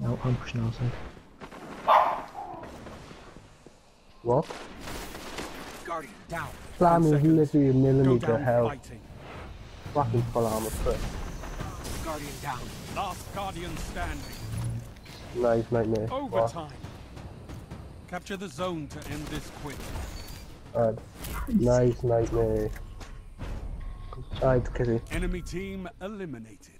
No, I'm pushing outside. What? Guardian down. Slam is literally a millimeter hell. health. fighting. Fucking full armor first. Guardian down. Last Guardian standing. Nice Nitemare. What? Overtime. Capture the zone to end this quick. Alright. Nice Nitemare. Alright, Kitty. Enemy team eliminated.